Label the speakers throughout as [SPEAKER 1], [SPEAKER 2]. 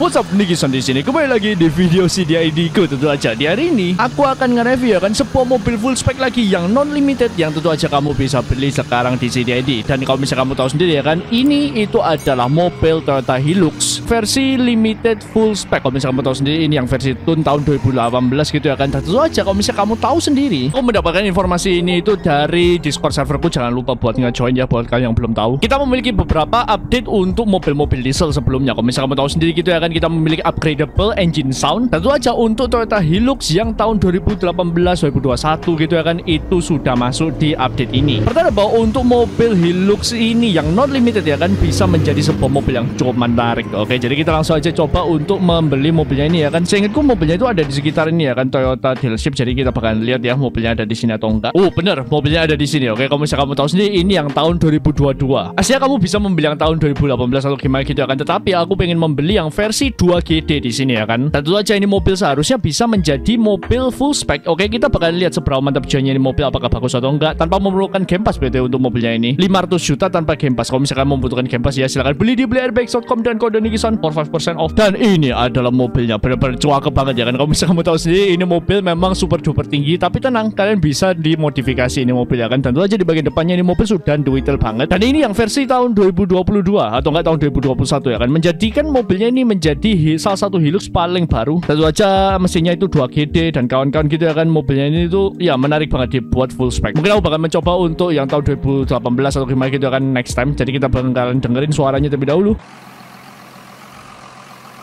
[SPEAKER 1] What's up, Nikisan di sini. Kembali lagi di video CDID ku tentu aja. Di hari ini aku akan nge-review ya kan sebuah mobil full spec lagi yang non limited yang tentu aja kamu bisa beli sekarang di CDID. Dan kalau misalnya kamu tahu sendiri ya kan, ini itu adalah mobil Toyota Hilux versi limited full spec. Kalau misalnya kamu tahu sendiri ini yang versi tun tahun 2018 gitu ya kan. Tentu aja kalau misalnya kamu tahu sendiri, kamu mendapatkan informasi ini itu dari Discord serverku. Jangan lupa buat nge-join ya buat kalian yang belum tahu. Kita memiliki beberapa update untuk mobil-mobil diesel sebelumnya. Kalau misalnya kamu tahu sendiri gitu ya kan, kita memiliki upgradable engine sound. Tentu aja untuk Toyota Hilux yang tahun 2018-2021 gitu ya kan, itu sudah masuk di update ini. Pertama bahwa untuk mobil Hilux ini yang non limited ya kan, bisa menjadi sebuah mobil yang cukup menarik. Oke, jadi kita langsung aja coba untuk membeli mobilnya ini ya kan. Seingatku mobilnya itu ada di sekitar ini ya kan, Toyota dealership. Jadi kita bakalan lihat ya mobilnya ada di sini atau enggak. Oh bener, mobilnya ada di sini. Oke, kalau misalnya kamu tahu sendiri ini yang tahun 2022. Aslinya kamu bisa membeli yang tahun 2018 atau gimana gitu ya kan. Tetapi aku pengen membeli yang versi 2GD di sini ya kan. Tentu aja ini mobil seharusnya bisa menjadi mobil full spec. Oke, kita bakal lihat seberapa mantap jalannya ini mobil apakah bagus atau enggak tanpa memerlukan Game Pass BT untuk mobilnya ini. 500 juta tanpa Game Pass. Kalau misalkan membutuhkan Game Pass ya silahkan beli di beliairbag.com dan kode Nikisan for 5% off. Dan ini adalah mobilnya. Benar-benar cuaka banget ya kan. Kalau misalkan kamu tahu sendiri ini mobil memang super duper tinggi tapi tenang kalian bisa dimodifikasi ini mobil ya kan. Tentu aja di bagian depannya ini mobil sudah detail banget. Dan ini yang versi tahun 2022 atau enggak tahun 2021 ya kan. Menjadikan mobilnya ini menjadi salah satu Hilux paling baru. Tentu aja mesinnya itu 2GD dan kawan-kawan gitu ya kan. Mobilnya ini tuh ya menarik banget dibuat full spec. Mungkin aku bakal mencoba untuk yang tahun 2018 atau gimana gitu ya kan next time. Jadi kita bakalan dengerin suaranya terlebih dahulu.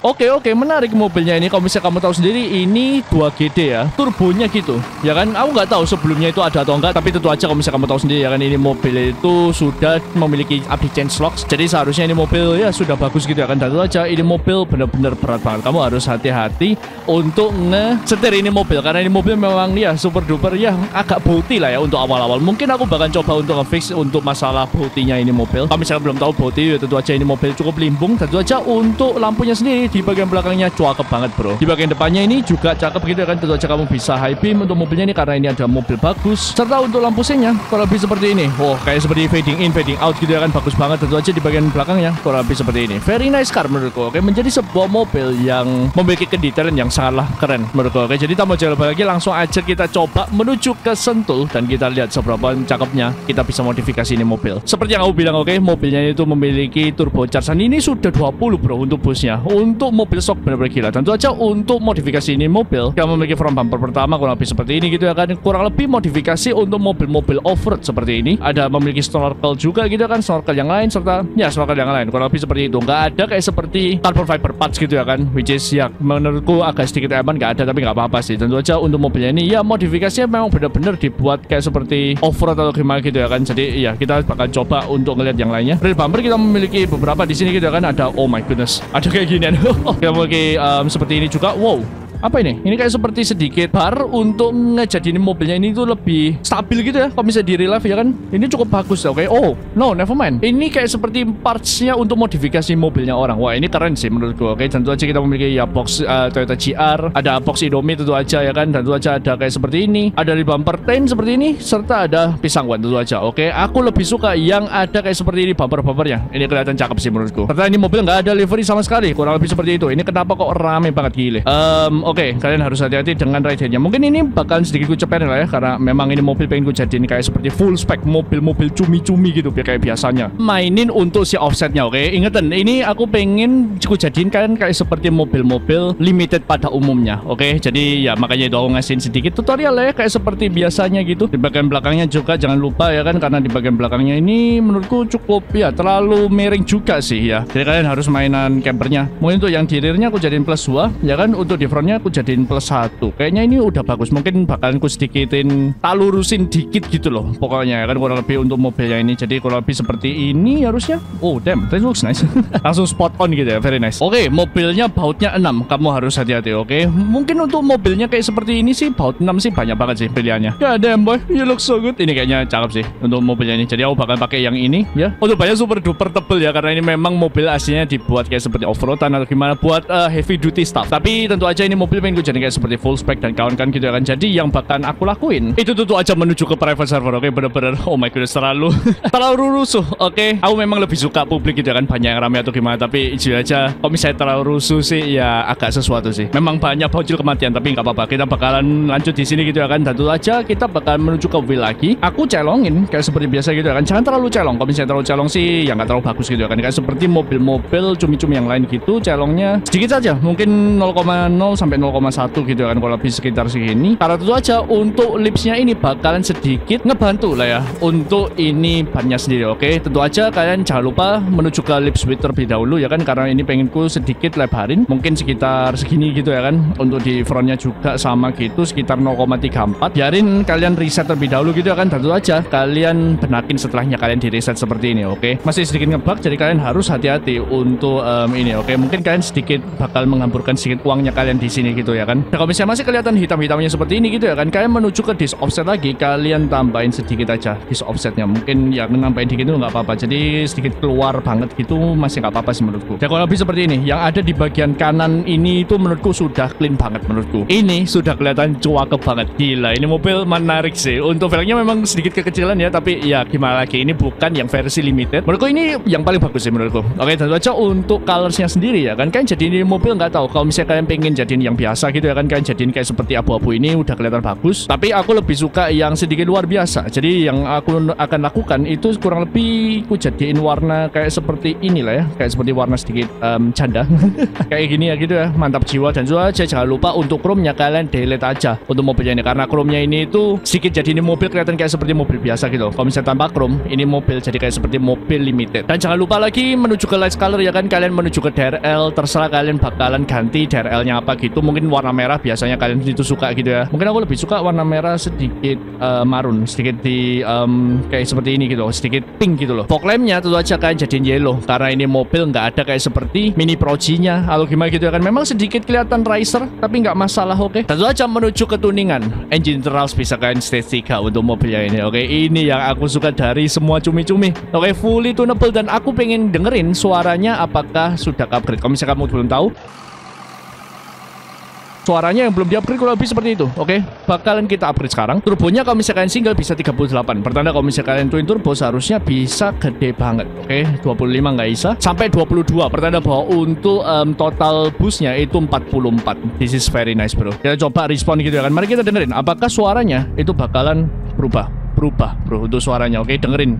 [SPEAKER 1] Oke oke menarik mobilnya ini. Kalau misalnya kamu tahu sendiri ini 2GD ya. Turbonya gitu ya kan? Aku nggak tahu sebelumnya itu ada atau enggak tapi tentu aja kalau misalnya kamu tahu sendiri ya kan ini mobil itu sudah memiliki update change locks. Jadi seharusnya ini mobil ya sudah bagus gitu ya kan? Tentu aja ini mobil benar-benar berat banget. Kamu harus hati-hati untuk nge-setir ini mobil karena ini mobil memang ya super duper ya agak boti lah ya untuk awal-awal. Mungkin aku bakal coba untuk nge-fix untuk masalah botinya ini mobil. Kalau misalnya belum tahu boti ya tentu aja ini mobil cukup limbung. Tentu aja untuk lampunya sendiri di bagian belakangnya cakep banget bro. Di bagian depannya ini juga cakep gitu kan tentu aja kamu bisa high beam untuk mobilnya ini karena ini ada mobil bagus. Serta untuk lampu sengnya kurang lebih seperti ini. Oh kayak seperti fading in fading out gitu ya kan bagus banget. Tentu aja di bagian belakangnya kurang lebih seperti ini. Very nice car menurutku oke? Menjadi sebuah mobil yang memiliki kedetailan yang sangatlah keren menurutku oke? Jadi tanpa jauh lagi langsung aja kita coba menuju ke Sentul dan kita lihat seberapa cakepnya kita bisa modifikasi ini mobil. Seperti yang aku bilang oke? Mobilnya itu memiliki turbocharger ini sudah 20 bro untuk busnya. Untuk untuk mobil sok benar-benar gila. Tentu aja untuk modifikasi ini mobil yang memiliki front bumper pertama kurang lebih seperti ini gitu ya kan. Kurang lebih modifikasi untuk mobil-mobil off-road seperti ini. Ada memiliki snorkel juga gitu kan snorkel yang lain serta ya snorkel yang lain. Kurang lebih seperti itu. Nggak ada kayak seperti carbon fiber parts gitu ya kan which is ya menurutku agak sedikit aman nggak ada tapi nggak apa-apa sih. Tentu aja untuk mobilnya ini. Ya modifikasinya memang benar-benar dibuat kayak seperti off-road atau gimana gitu ya kan. Jadi ya kita bakal coba untuk ngeliat yang lainnya. Rear bumper kita memiliki beberapa di sini gitu ya kan. Ada oh my goodness ada kayak ginian kita memiliki um, seperti ini juga wow apa ini? Ini kayak seperti sedikit bar untuk ngejadiin mobilnya ini tuh lebih stabil gitu ya. Kalau misalnya di real ya kan, ini cukup bagus ya. Oke, okay? oh no, never mind. Ini kayak seperti partsnya untuk modifikasi mobilnya orang. Wah ini keren sih menurutku. Oke, okay? tentu aja kita memiliki ya box uh, Toyota GR, ada box Indomie tentu aja ya kan, tentu aja ada kayak seperti ini, ada di bumper tain seperti ini, serta ada pisang wan tentu aja. Oke, okay? aku lebih suka yang ada kayak seperti ini bumper-bumpernya. Ini kelihatan cakep sih menurutku. Serta ini mobil nggak ada livery sama sekali, kurang lebih seperti itu. Ini kenapa kok rame banget gile? Um, Oke, okay, kalian harus hati-hati dengan ride Mungkin ini bakal sedikit ku cepetin lah ya karena memang ini mobil pengen ku jadiin kayak seperti full spec mobil-mobil cumi-cumi gitu kayak biasanya. Mainin untuk si offsetnya, oke? Okay? Ingetin, ini aku pengen ku jadiin kalian kayak seperti mobil-mobil limited pada umumnya, oke? Okay? Jadi ya makanya itu aku ngasihin sedikit tutorial lah ya kayak seperti biasanya gitu. Di bagian belakangnya juga jangan lupa ya kan karena di bagian belakangnya ini menurutku cukup ya terlalu miring juga sih ya. Jadi kalian harus mainan campernya. Mungkin untuk yang di rearnya aku jadiin plus 2 ya kan untuk di frontnya aku jadiin plus satu. Kayaknya ini udah bagus. Mungkin bakalan ku sedikitin tak lurusin dikit gitu loh pokoknya ya kan? Kurang lebih untuk mobilnya ini. Jadi kurang lebih seperti ini harusnya. Oh damn that looks nice. Langsung spot on gitu ya very nice. Oke okay, mobilnya bautnya 6 kamu harus hati-hati oke? Okay? mungkin untuk mobilnya kayak seperti ini sih baut 6 sih banyak banget sih pilihannya. Ya damn boy you look so good. Ini kayaknya cakep sih untuk mobilnya ini. Jadi aku bakal pakai yang ini ya. Untuk banyak super duper tebel ya karena ini memang mobil aslinya dibuat kayak seperti off-roadan atau gimana buat uh, heavy duty stuff. Tapi tentu aja ini mobil mobil pengen gue jadi kayak seperti full spec dan kawan-kawan gitu ya kan jadi yang bahkan aku lakuin. Itu tentu aja menuju ke private server oke? Bener-bener oh my goodness terlalu terlalu rusuh oke? Aku memang lebih suka publik gitu ya kan banyak yang ramai atau gimana tapi jujur aja kalau misalnya terlalu rusuh sih ya agak sesuatu sih. Memang banyak bocil kematian tapi nggak apa-apa kita bakalan lanjut di sini gitu ya kan tentu aja kita bakal menuju ke will lagi. Aku celongin kayak seperti biasa gitu ya kan jangan terlalu celong kalau misalnya terlalu celong sih ya nggak terlalu bagus gitu kan kayak seperti mobil-mobil cumi-cumi yang lain gitu celongnya sedikit saja mungkin 0,0 sampai 0,1 gitu ya kan kalau lebih sekitar segini. Karena tentu aja untuk lipsnya ini bakalan sedikit ngebantu lah ya untuk ini bannya sendiri. Oke tentu aja kalian jangan lupa menuju ke lips width terlebih dahulu ya kan karena ini pengenku sedikit lebarin mungkin sekitar segini gitu ya kan untuk di frontnya juga sama gitu sekitar 0,34 biarin kalian reset terlebih dahulu gitu ya kan tentu aja kalian benakin setelahnya kalian di reset seperti ini oke? Masih sedikit ngebug jadi kalian harus hati-hati untuk um, ini oke? Mungkin kalian sedikit bakal menghamburkan sedikit uangnya kalian di sini gitu ya kan. Nah, kalau misalnya masih kelihatan hitam-hitamnya seperti ini gitu ya kan kalian menuju ke disk offset lagi kalian tambahin sedikit aja disk offsetnya. Mungkin yang nambahin dikit itu nggak apa-apa jadi sedikit keluar banget gitu masih nggak apa-apa sih menurutku. Ya kalau lebih seperti ini yang ada di bagian kanan ini itu menurutku sudah clean banget menurutku. Ini sudah kelihatan cuakep banget. Gila ini mobil menarik sih. Untuk velgnya memang sedikit kekecilan ya tapi ya gimana lagi ini bukan yang versi limited. Menurutku ini yang paling bagus sih menurutku. Oke tentu aja untuk colorsnya sendiri ya kan. Kan jadi ini mobil nggak tahu. Kalau misalnya kalian pengen jadiin yang biasa gitu ya kan kalian jadiin kayak seperti abu-abu ini udah kelihatan bagus. Tapi aku lebih suka yang sedikit luar biasa. Jadi yang aku akan lakukan itu kurang lebih ku jadiin warna kayak seperti inilah ya kayak seperti warna sedikit um, canda kayak gini ya gitu ya mantap jiwa. Dan juga aja jangan lupa untuk chrome-nya kalian delete aja untuk mobilnya ini. Karena chrome-nya ini itu sedikit jadi ini mobil kelihatan kayak seperti mobil biasa gitu kalau misalnya tanpa chrome ini mobil jadi kayak seperti mobil limited. Dan jangan lupa lagi menuju ke light color ya kan. Kalian menuju ke DRL terserah kalian bakalan ganti DRL-nya apa gitu mungkin warna merah biasanya kalian itu suka gitu ya mungkin aku lebih suka warna merah sedikit uh, marun sedikit di um, kayak seperti ini gitu sedikit pink gitu loh fog lamp-nya tentu aja kalian jadiin yellow karena ini mobil nggak ada kayak seperti mini Proji-nya atau gimana gitu ya kan memang sedikit kelihatan racer tapi nggak masalah oke okay? tentu aja menuju ke tuningan engine terus bisa kalian stage 3 untuk mobilnya ini oke okay? ini yang aku suka dari semua cumi-cumi oke okay? fully tunable dan aku pengen dengerin suaranya apakah sudah upgrade kalau misalnya kamu belum tahu suaranya yang belum di-upgrade kalau lebih seperti itu. Oke, okay? bakalan kita upgrade sekarang. Turbonya kalau misalkan single bisa 38. Pertanda kalau misalkan twin turbo seharusnya bisa gede banget. Oke, okay? 25 nggak bisa. Sampai 22. Pertanda bahwa untuk um, total boostnya itu 44. This is very nice bro. Kita coba respon gitu ya kan. Mari kita dengerin apakah suaranya itu bakalan berubah. Berubah bro untuk suaranya. Oke, okay? dengerin.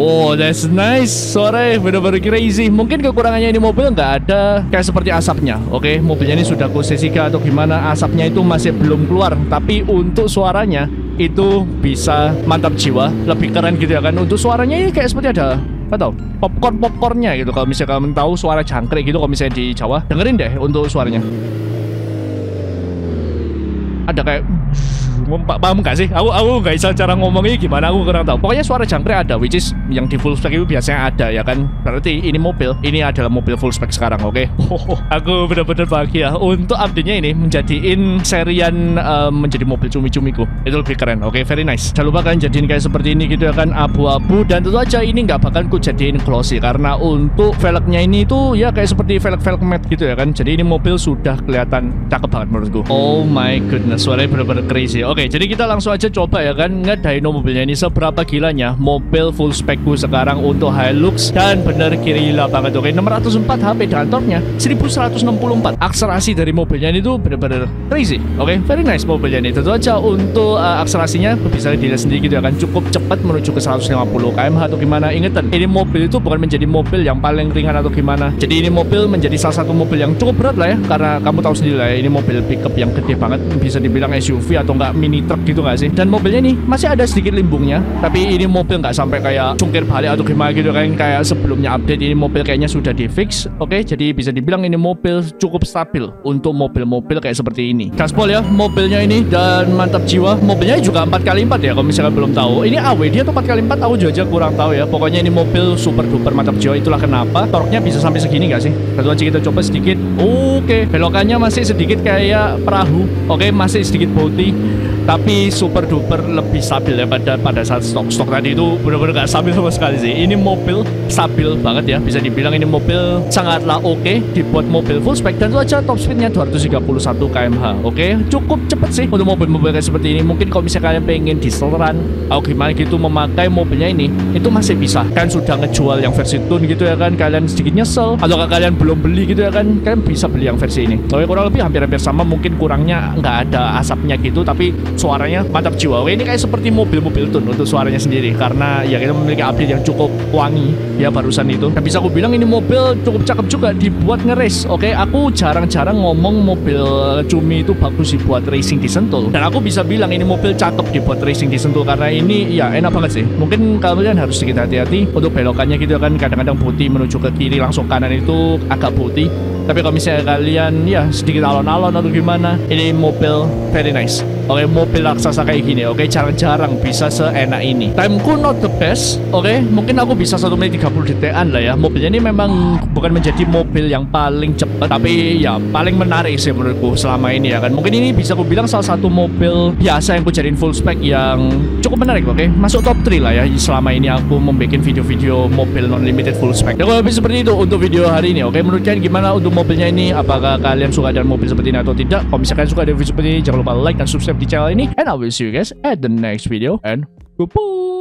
[SPEAKER 1] Oh, that's nice. Suara benar-benar crazy. Mungkin kekurangannya ini mobil nggak ada kayak seperti asapnya. Oke, okay? mobilnya ini sudah kusesika atau gimana asapnya itu masih belum keluar. Tapi untuk suaranya itu bisa mantap jiwa, lebih keren gitu ya kan. Untuk suaranya ini kayak seperti ada apa tau popcorn popcornnya gitu kalau misalnya kalian tahu suara jangkrik gitu kalau misalnya di Jawa dengerin deh untuk suaranya ada kayak paham gak sih? Aku aku gak bisa cara ngomongnya gimana aku kurang tahu. Pokoknya suara jangkrik ada, which is yang di full spec itu biasanya ada ya kan. Berarti ini mobil, ini adalah mobil full spec sekarang, oke? Okay? Aku benar-benar bahagia untuk update-nya ini menjadiin serian um, menjadi mobil cumi-cumiku. Itu lebih keren, oke? Okay? Very nice. Jangan lupa kan jadiin kayak seperti ini gitu ya kan abu-abu dan tentu aja ini nggak bakal ku jadiin glossy karena untuk velgnya ini tuh ya kayak seperti velg-velg matte gitu ya kan. Jadi ini mobil sudah kelihatan cakep banget menurutku. Oh my goodness, suaranya benar-benar crazy. Oke, jadi kita langsung aja coba ya kan. Ngedaino mobilnya ini seberapa gilanya mobil full specku sekarang untuk Hilux dan bener gila banget. Oke 604 HP dan torque-nya 1164 akselerasi dari mobilnya ini tuh bener-bener crazy. Oke very nice mobilnya ini. Tentu aja untuk uh, akselerasinya bisa dilihat sendiri gitu ya kan. Cukup cepat menuju ke 150 km atau gimana. Ingetan ini mobil itu bukan menjadi mobil yang paling ringan atau gimana. Jadi ini mobil menjadi salah satu mobil yang cukup berat lah ya. Karena kamu tahu sendiri lah ya ini mobil pickup yang gede banget. Bisa dibilang SUV atau enggak mini truck gitu nggak sih? Dan mobilnya ini masih ada sedikit limbungnya tapi ini mobil nggak sampai kayak cungkir balik atau gimana gitu kan kayak sebelumnya update ini mobil kayaknya sudah di fix oke okay, jadi bisa dibilang ini mobil cukup stabil untuk mobil-mobil kayak seperti ini. Gaspol ya mobilnya ini dan mantap jiwa. Mobilnya juga 4 kali 4 ya kalau misalnya belum tahu. Ini AW dia atau 4 kali 4 aku juga kurang tahu ya. Pokoknya ini mobil super duper mantap jiwa itulah kenapa torknya bisa sampai segini gak sih? Satu aja kita coba sedikit. Oke okay. belokannya masih sedikit kayak perahu. Oke okay, masih sedikit bounty tapi super duper lebih stabil ya pada pada saat stok stok tadi itu benar-benar gak stabil sama sekali sih. Ini mobil stabil banget ya bisa dibilang ini mobil sangatlah oke dibuat mobil full spec dan itu aja top speednya 231 km/h oke? Cukup cepet sih untuk mobil-mobil kayak seperti ini. Mungkin kalau misalnya kalian pengen diesel run atau gimana gitu memakai mobilnya ini itu masih bisa. Kan sudah ngejual yang versi tune gitu ya kan kalian sedikit nyesel. Atau kalian belum beli gitu ya kan kalian bisa beli yang versi ini. Oke kurang lebih hampir-hampir sama mungkin kurangnya nggak ada asapnya gitu tapi suaranya mantap jiwa. Ini kayak seperti mobil-mobil tune untuk suaranya sendiri. Karena ya kita memiliki update yang cukup wangi ya barusan itu. Dan bisa aku bilang ini mobil cukup cakep juga dibuat ngeres oke? Aku jarang-jarang ngomong mobil cumi itu bagus dibuat racing di Sentul dan aku bisa bilang ini mobil cakep dibuat racing di Sentul karena ini ya enak banget sih. Mungkin kalian harus sedikit hati-hati untuk belokannya gitu kan. Kadang-kadang putih menuju ke kiri langsung kanan itu agak putih tapi kalau misalnya kalian ya sedikit alon-alon atau gimana ini mobil very nice Oke, mobil raksasa kayak gini, oke, jarang-jarang bisa seenak ini. Timeku not the best, oke, mungkin aku bisa 1 menit 30 detik-an lah ya. Mobilnya ini memang bukan menjadi mobil yang paling cepat, tapi ya paling menarik sih menurutku selama ini ya kan. Mungkin ini bisa aku bilang salah satu mobil biasa yang aku jadiin full spec yang cukup menarik, oke. Masuk top 3 lah ya selama ini aku membuat video-video mobil non limited full spec. Dan kalau lebih seperti itu untuk video hari ini, oke. Menurut kalian gimana untuk mobilnya ini? Apakah kalian suka dengan mobil seperti ini atau tidak? Kalau misalkan suka dengan video seperti ini, jangan lupa like dan subscribe di channel ini. And I will see you guys at the next video. And goodbye.